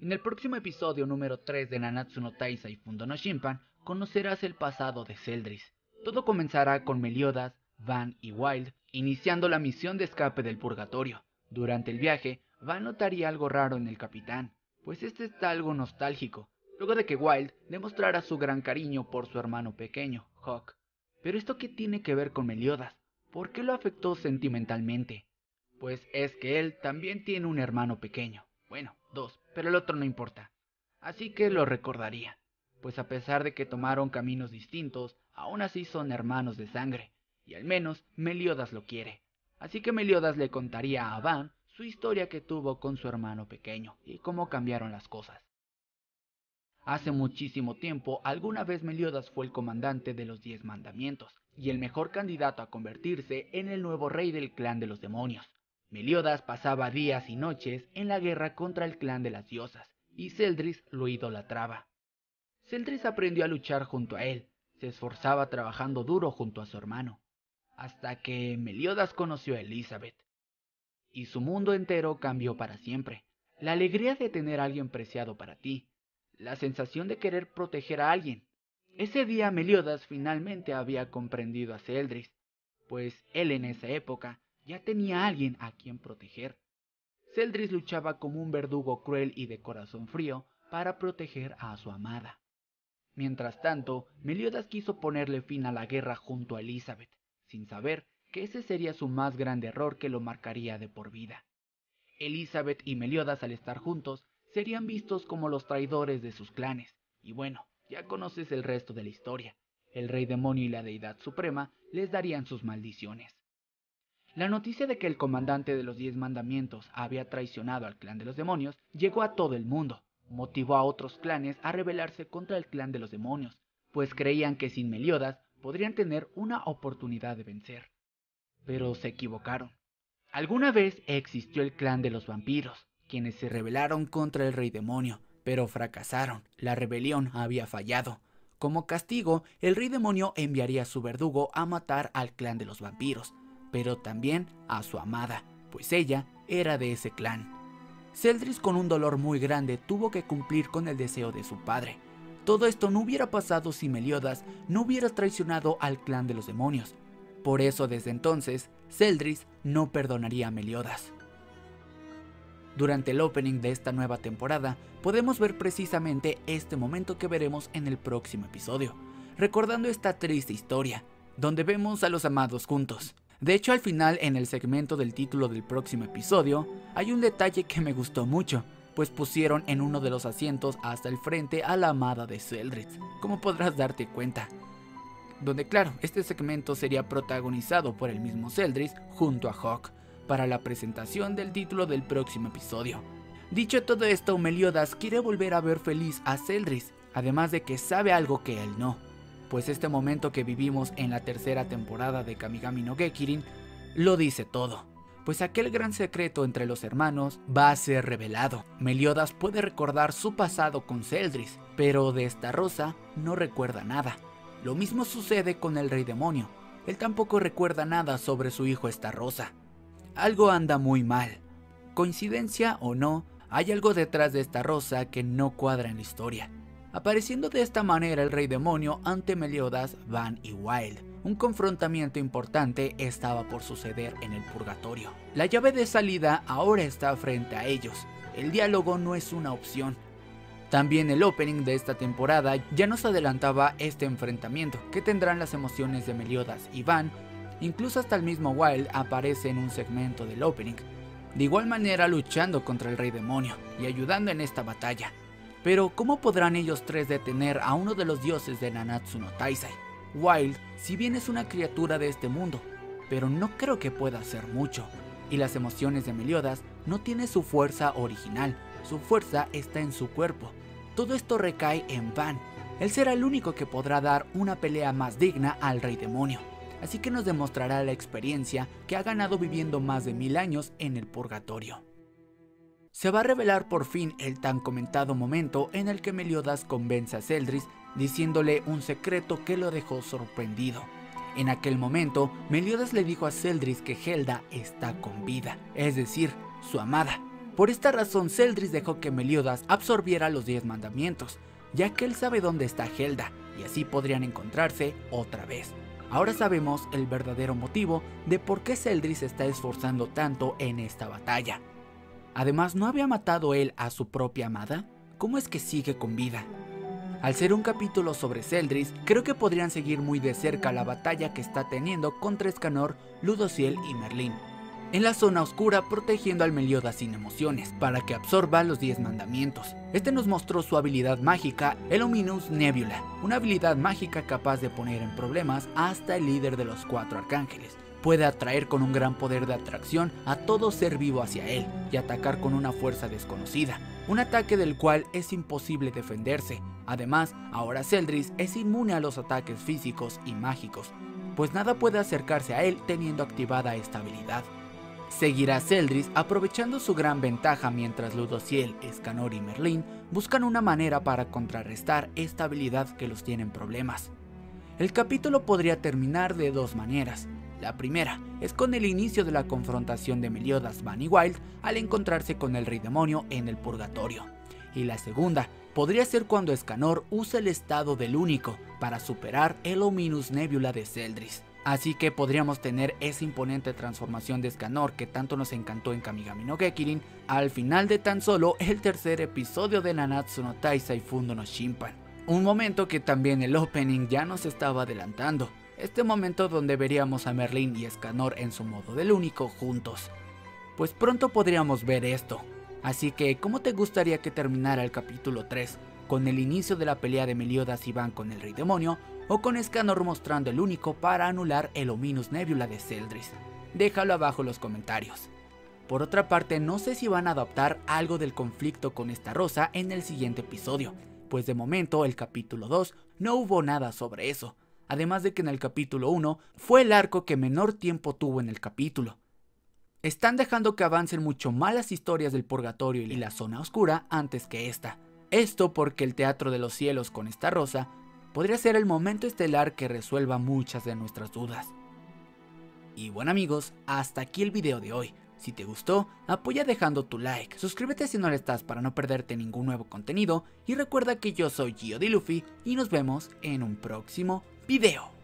En el próximo episodio número 3 de Nanatsu no Taisai Fundo no Shimpan, conocerás el pasado de Celdris. Todo comenzará con Meliodas, Van y Wild iniciando la misión de escape del purgatorio. Durante el viaje, Van notaría algo raro en el capitán, pues este está algo nostálgico, luego de que Wild demostrara su gran cariño por su hermano pequeño, Hawk. Pero esto qué tiene que ver con Meliodas? ¿Por qué lo afectó sentimentalmente? Pues es que él también tiene un hermano pequeño. Bueno, dos, pero el otro no importa. Así que lo recordaría, pues a pesar de que tomaron caminos distintos, aún así son hermanos de sangre, y al menos Meliodas lo quiere. Así que Meliodas le contaría a Van su historia que tuvo con su hermano pequeño y cómo cambiaron las cosas. Hace muchísimo tiempo, alguna vez Meliodas fue el comandante de los Diez Mandamientos y el mejor candidato a convertirse en el nuevo rey del clan de los demonios. Meliodas pasaba días y noches en la guerra contra el clan de las diosas, y Celdris lo idolatraba. Celdris aprendió a luchar junto a él, se esforzaba trabajando duro junto a su hermano, hasta que Meliodas conoció a Elizabeth. Y su mundo entero cambió para siempre. La alegría de tener a alguien preciado para ti, la sensación de querer proteger a alguien. Ese día Meliodas finalmente había comprendido a Celdris, pues él en esa época ya tenía alguien a quien proteger. Celdris luchaba como un verdugo cruel y de corazón frío para proteger a su amada. Mientras tanto, Meliodas quiso ponerle fin a la guerra junto a Elizabeth, sin saber que ese sería su más grande error que lo marcaría de por vida. Elizabeth y Meliodas al estar juntos serían vistos como los traidores de sus clanes, y bueno, ya conoces el resto de la historia. El rey demonio y la deidad suprema les darían sus maldiciones. La noticia de que el comandante de los diez mandamientos había traicionado al clan de los demonios llegó a todo el mundo, motivó a otros clanes a rebelarse contra el clan de los demonios, pues creían que sin Meliodas podrían tener una oportunidad de vencer. Pero se equivocaron. Alguna vez existió el clan de los vampiros, quienes se rebelaron contra el rey demonio, pero fracasaron. La rebelión había fallado. Como castigo, el rey demonio enviaría a su verdugo a matar al clan de los vampiros, pero también a su amada, pues ella era de ese clan. Celdris con un dolor muy grande tuvo que cumplir con el deseo de su padre. Todo esto no hubiera pasado si Meliodas no hubiera traicionado al clan de los demonios. Por eso desde entonces, Celdris no perdonaría a Meliodas. Durante el opening de esta nueva temporada, podemos ver precisamente este momento que veremos en el próximo episodio, recordando esta triste historia, donde vemos a los amados juntos. De hecho, al final, en el segmento del título del próximo episodio, hay un detalle que me gustó mucho, pues pusieron en uno de los asientos hasta el frente a la amada de Celdritz, como podrás darte cuenta. Donde claro, este segmento sería protagonizado por el mismo Celdritz junto a Hawk, para la presentación del título del próximo episodio. Dicho todo esto, Meliodas quiere volver a ver feliz a Celdris, además de que sabe algo que él no, pues este momento que vivimos en la tercera temporada de Kamigami no Gekirin lo dice todo. Pues aquel gran secreto entre los hermanos va a ser revelado. Meliodas puede recordar su pasado con Celdris, pero de esta rosa no recuerda nada. Lo mismo sucede con el rey demonio. Él tampoco recuerda nada sobre su hijo esta rosa algo anda muy mal. Coincidencia o no, hay algo detrás de esta rosa que no cuadra en la historia. Apareciendo de esta manera el rey demonio ante Meliodas, Van y Wild. Un confrontamiento importante estaba por suceder en el purgatorio. La llave de salida ahora está frente a ellos. El diálogo no es una opción. También el opening de esta temporada ya nos adelantaba este enfrentamiento que tendrán las emociones de Meliodas y Van Incluso hasta el mismo Wild aparece en un segmento del opening, de igual manera luchando contra el rey demonio y ayudando en esta batalla. Pero ¿cómo podrán ellos tres detener a uno de los dioses de Nanatsu no Taisai? Wild, si bien es una criatura de este mundo, pero no creo que pueda hacer mucho. Y las emociones de Meliodas no tiene su fuerza original, su fuerza está en su cuerpo. Todo esto recae en Van. Él será el único que podrá dar una pelea más digna al rey demonio así que nos demostrará la experiencia que ha ganado viviendo más de mil años en el purgatorio. Se va a revelar por fin el tan comentado momento en el que Meliodas convence a Celdris diciéndole un secreto que lo dejó sorprendido. En aquel momento, Meliodas le dijo a Celdris que Helda está con vida, es decir, su amada, Por esta razón Celdris dejó que Meliodas absorbiera los 10 mandamientos, ya que él sabe dónde está Helda, y así podrían encontrarse otra vez. Ahora sabemos el verdadero motivo de por qué Celdris está esforzando tanto en esta batalla. Además, ¿no había matado él a su propia amada? ¿Cómo es que sigue con vida? Al ser un capítulo sobre Celdris, creo que podrían seguir muy de cerca la batalla que está teniendo contra Escanor, Ludociel y Merlín, en la zona oscura protegiendo al Meliodas sin emociones, para que absorba los 10 mandamientos. Este nos mostró su habilidad mágica, el Ominous Nebula, una habilidad mágica capaz de poner en problemas hasta el líder de los cuatro arcángeles. Puede atraer con un gran poder de atracción a todo ser vivo hacia él y atacar con una fuerza desconocida, un ataque del cual es imposible defenderse. Además, ahora Celdris es inmune a los ataques físicos y mágicos, pues nada puede acercarse a él teniendo activada esta habilidad. Seguirá Celdris aprovechando su gran ventaja mientras Ludociel, Escanor y Merlin buscan una manera para contrarrestar esta habilidad que los tiene en problemas. El capítulo podría terminar de dos maneras. La primera es con el inicio de la confrontación de Meliodas Van y Wild al encontrarse con el rey demonio en el purgatorio. Y la segunda podría ser cuando Escanor usa el estado del único para superar el Ominous Nebula de Celdris. Así que podríamos tener esa imponente transformación de Scanor que tanto nos encantó en Kamigami no Gekirin al final de tan solo el tercer episodio de Nanatsu no Taisai Fundo no Shimpan. Un momento que también el opening ya nos estaba adelantando. Este momento donde veríamos a Merlin y Scanor en su modo del único juntos. Pues pronto podríamos ver esto. Así que, ¿cómo te gustaría que terminara el capítulo 3? ¿Con el inicio de la pelea de Meliodas y Van con el Rey Demonio? o con Scanor mostrando el único para anular el Ominous Nebula de Celdris. Déjalo abajo en los comentarios. Por otra parte, no sé si van a adaptar algo del conflicto con esta rosa en el siguiente episodio, pues de momento el capítulo 2 no hubo nada sobre eso, además de que en el capítulo 1 fue el arco que menor tiempo tuvo en el capítulo. Están dejando que avancen mucho más las historias del purgatorio y la zona oscura antes que esta. Esto porque el Teatro de los Cielos con esta rosa podría ser el momento estelar que resuelva muchas de nuestras dudas. Y bueno amigos, hasta aquí el video de hoy. Si te gustó, apoya dejando tu like, suscríbete si no lo estás para no perderte ningún nuevo contenido y recuerda que yo soy Gio Luffy y nos vemos en un próximo video.